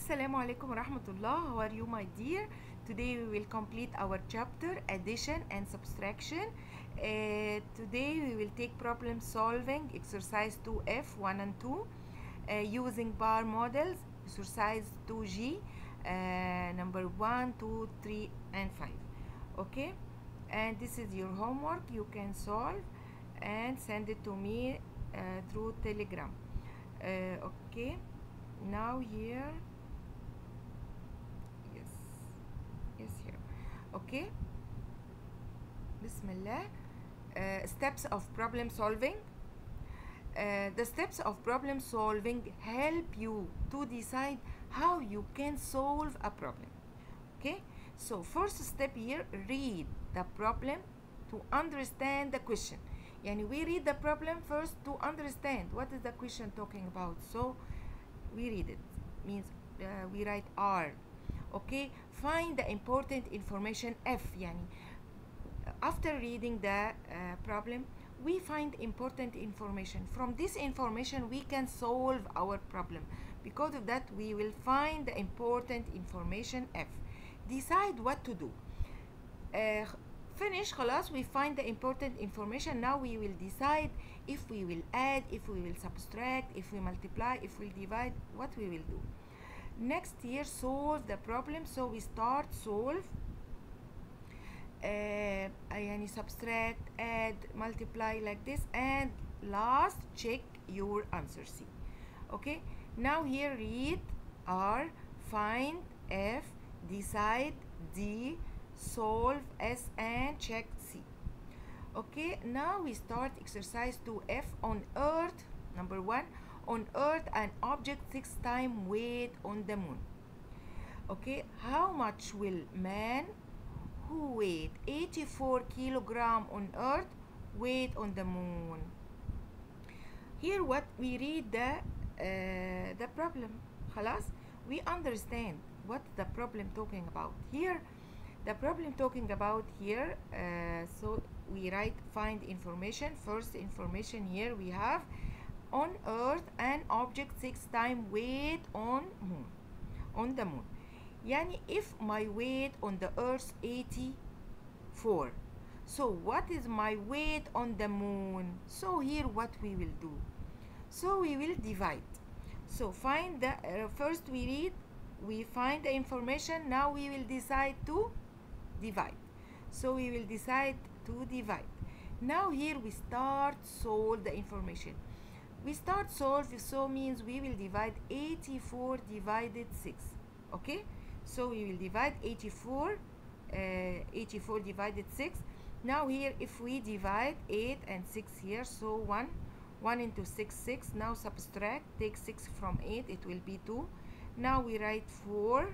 Assalamu alaikum wa rahmatullah. How are you, my dear? Today we will complete our chapter addition and subtraction. Uh, today we will take problem solving exercise 2F 1 and 2 uh, using bar models exercise 2G uh, number 1, 2, 3 and 5. Okay? And this is your homework. You can solve and send it to me uh, through Telegram. Uh, okay? Now here yes yes here okay? Bismillah. Uh, steps of problem solving. Uh, the steps of problem solving help you to decide how you can solve a problem. Okay? So first step here read the problem to understand the question. Yani we read the problem first to understand what is the question talking about. So we read it. Means uh, we write R okay find the important information F yani after reading the uh, problem we find important information from this information we can solve our problem because of that we will find the important information F decide what to do uh, finish خلاص we find the important information now we will decide if we will add if we will subtract if we multiply if we divide what we will do next here solve the problem so we start solve uh, يعني subtract add multiply like this and last check your answer C okay now here read R find F decide D solve S and check C okay now we start exercise 2F on earth number one on earth an object six time weight on the moon okay how much will man who weighed 84 kilogram on earth weight on the moon here what we read the uh, the problem خلاص we understand what the problem talking about here the problem talking about here uh, so we write find information first information here we have on earth an object six time weight on moon on the moon. Yani if my weight on the earth 84 so what is my weight on the moon? So here what we will do. So we will divide. So find the uh, first we read we find the information now we will decide to divide. So we will decide to divide. Now here we start solve the information we start solve so means we will divide 84 divided 6 okay? So we will divide 84 uh, 84 divided 6 now here if we divide 8 and 6 here so 1 1 into 6 6 now subtract take 6 from 8 it will be 2 now we write 4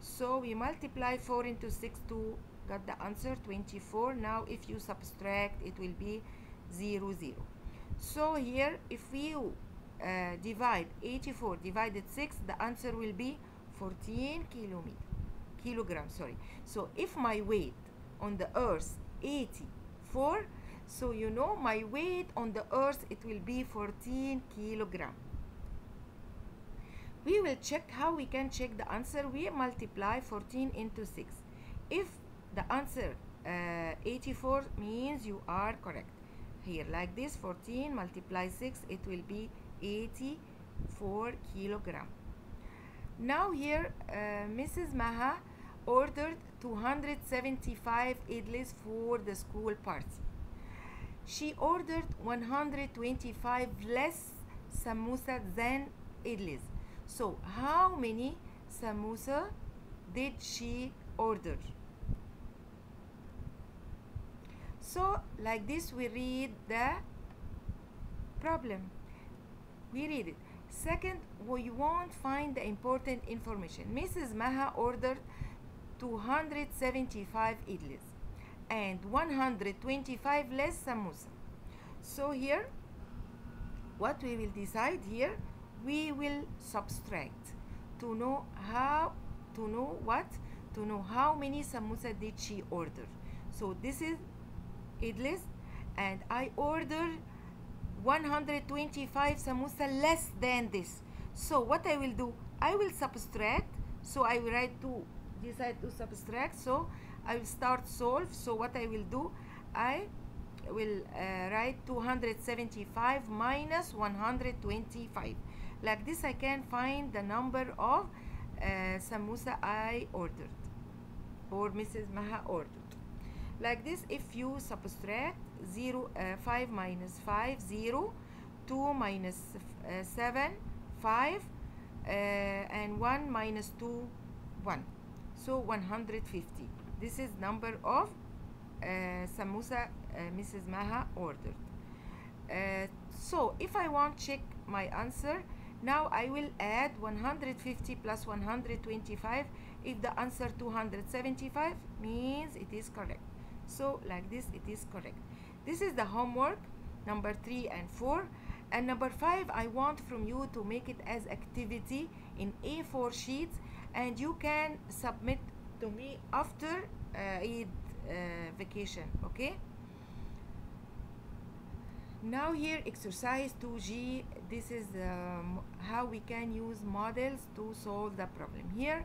so we multiply 4 into 6 to got the answer 24 now if you subtract it will be 0 0 so here if we uh, divide 84 divided 6 the answer will be 14 kilometer kilogram sorry. So if my weight on the earth 84 so you know my weight on the earth it will be 14 kilogram. We will check how we can check the answer. We multiply 14 into 6 if the answer uh, 84 means you are correct here. Like this 14 multiply 6 it will be 84 kilogram. Now here uh, mrs maha ordered 275 idlis for the school party she ordered 125 less samosa than idlis. So how many samosa did she order so like this we read the problem. We read it. Second we won't find the important information. Mrs maha ordered 275 idlis and 125 less samosa. So here what we will decide here we will subtract to know how to know what? To know how many samosa did she order. So this is idlis and I ordered 125 samosa less than this. So what I will do I will subtract. So I will write to decide to subtract. So I will start solve. So what I will do I will uh, write 275 minus 125 like this I can find the number of uh, samosa I ordered or Mrs. Maha ordered like this if you subtract 0 uh, 5 minus 5 0 2 minus uh, 7 5 uh, and 1 minus 2 1 so 150 this is number of uh, samosa uh, Mrs. Maha ordered. Uh, so if I want check my answer now I will add 150 plus 125 if the answer 275 means it is correct so like this it is correct. This is the homework number 3 and 4 and number 5 I want from you to make it as activity in A4 sheets. And you can submit to me after uh, Eid uh, vacation okay? Now here exercise 2g this is um, how we can use models to solve the problem here.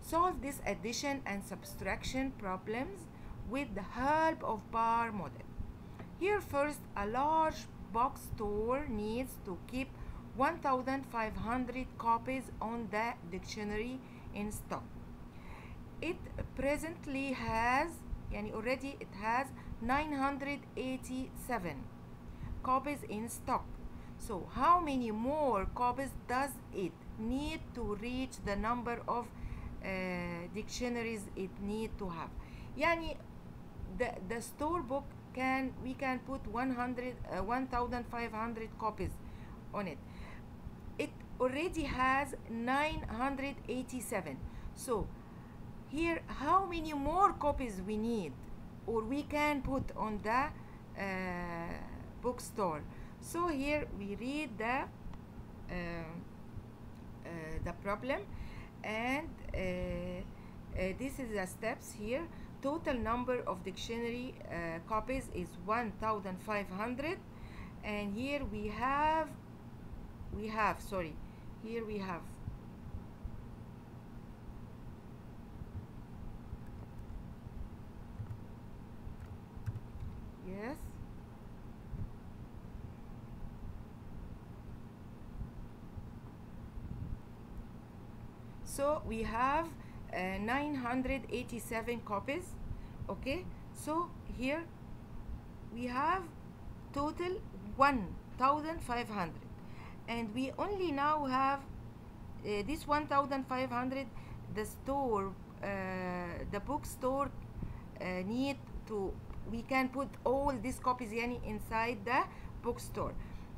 Solve this addition and subtraction problems with the help of bar model here first a large box store needs to keep 1500 copies on the dictionary in stock it presently has yani already it has 987 copies in stock so how many more copies does it need to reach the number of uh, dictionaries it need to have يعني the, the store book can we can put 100 uh, 1500 copies on it. It already has 987 so here how many more copies we need or we can put on the uh, bookstore? So here we read the uh, uh, the problem and uh, uh, this is the steps here total number of dictionary uh, copies is 1500 and here we have we have sorry here we have. Yes. So we have uh, 987 copies okay? So here we have total 1500 and we only now have uh, this 1500 the store uh, the bookstore uh, need to we can put all these copies yani inside the bookstore.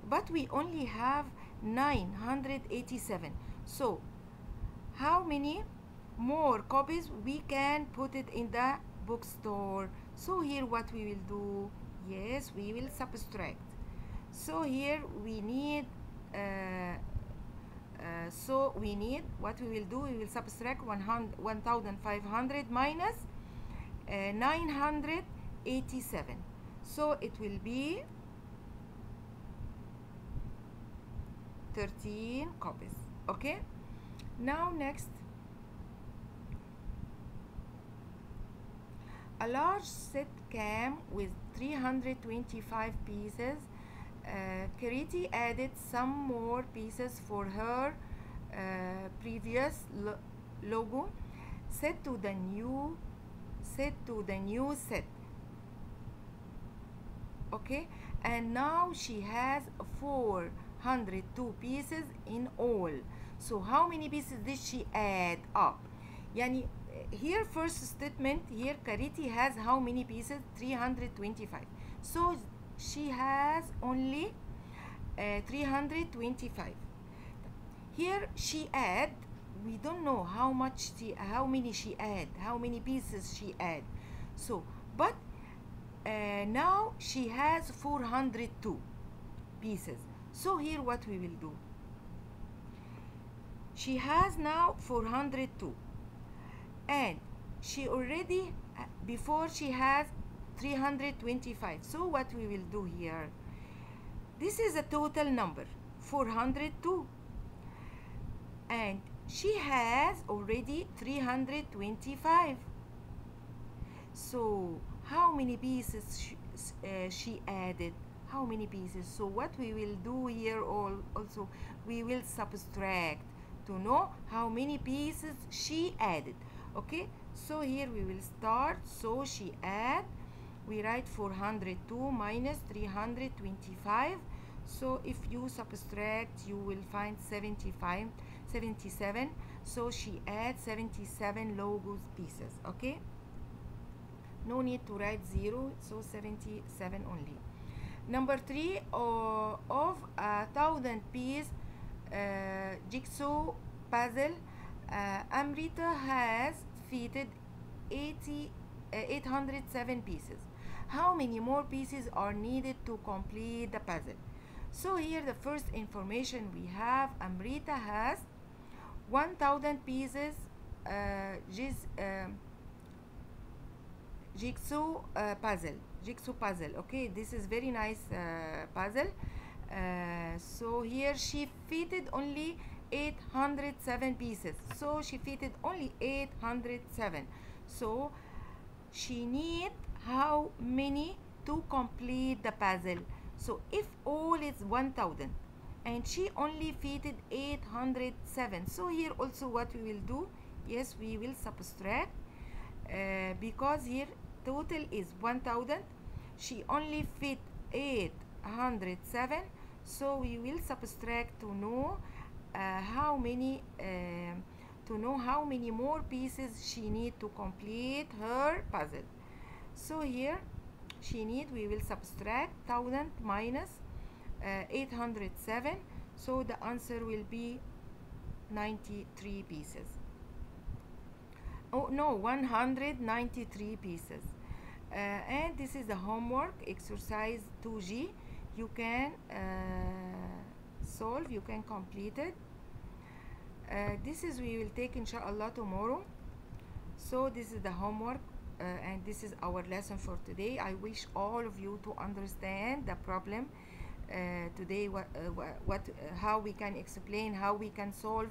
But we only have 987 so how many more copies we can put it in the bookstore. So here what we will do? Yes we will subtract. So here we need uh, uh, so we need what we will do? We will subtract 100 1500 minus uh, 987 so it will be 13 copies. Okay? Now next a large set came with 325 pieces uh, Kariti added some more pieces for her uh, previous lo logo set to the new set to the new set okay and now she has 402 pieces in all so how many pieces did she add up يعني here first statement here Kariti has how many pieces? 325 so she has only uh, 325 here she add we don't know how much she how many she add how many pieces she add. So but uh, now she has 402 pieces. So here what we will do. She has now 402 and she already uh, before she has 325 so what we will do here? This is a total number 402 and she has already 325 so how many pieces she, uh, she added? How many pieces? So what we will do here all also we will subtract to know how many pieces she added okay? So here we will start. So she add we write 402 minus 325 so if you subtract you will find 75 77 so she adds 77 logos pieces. Okay? No need to write zero so 77 only. Number three uh, of a thousand piece uh, jigsaw puzzle uh, amrita has fitted 80 uh, 807 pieces. How many more pieces are needed to complete the puzzle? So here the first information we have. Amrita has 1000 pieces uh, uh, jigsaw uh, puzzle jigsaw puzzle okay? This is very nice uh, puzzle. Uh, so here she fitted only 807 pieces. So she fitted only 807 so she need how many to complete the puzzle? So if all is 1000 and she only fitted 807 so here also what we will do? Yes we will subtract uh, because here total is 1000 she only fit 807 so we will subtract to know how many uh, to know how many more pieces she need to complete her puzzle. So here she need we will subtract 1000 minus uh, 807 so the answer will be 93 pieces. Oh no 193 pieces. Uh, and this is the homework exercise 2g you can uh, solve you can complete it uh, this is we will take inshallah tomorrow. So this is the homework uh, and this is our lesson for today. I wish all of you to understand the problem uh, today what, uh, what uh, how we can explain how we can solve.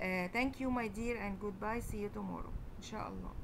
Uh, thank you my dear and goodbye. See you tomorrow inshallah